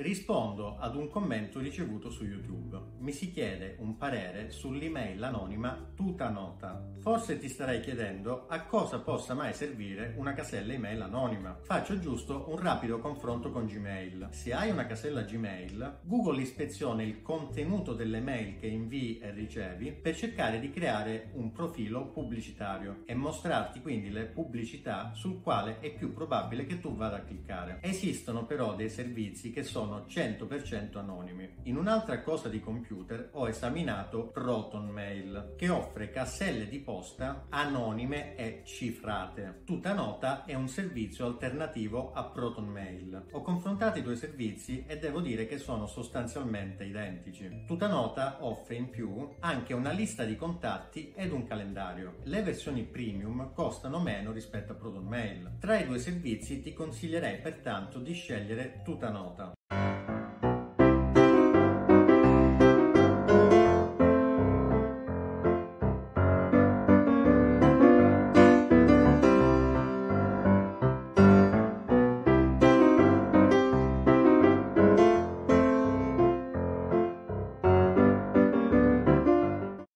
Rispondo ad un commento ricevuto su YouTube. Mi si chiede un parere sull'email anonima Tutanota. Forse ti starei chiedendo a cosa possa mai servire una casella email anonima. Faccio giusto un rapido confronto con Gmail. Se hai una casella Gmail, Google ispeziona il contenuto delle mail che invii e ricevi per cercare di creare un profilo pubblicitario e mostrarti quindi le pubblicità sul quale è più probabile che tu vada a cliccare. Esistono però dei servizi che sono sono 100% anonimi. In un'altra cosa di computer ho esaminato Proton Mail, che offre caselle di posta anonime e cifrate. Tutta nota è un servizio alternativo a Proton Mail. Ho confrontato i due servizi e devo dire che sono sostanzialmente identici. Tutta nota offre in più anche una lista di contatti ed un calendario. Le versioni premium costano meno rispetto a Proton Mail. Tra i due servizi ti consiglierei pertanto di scegliere Tutta nota.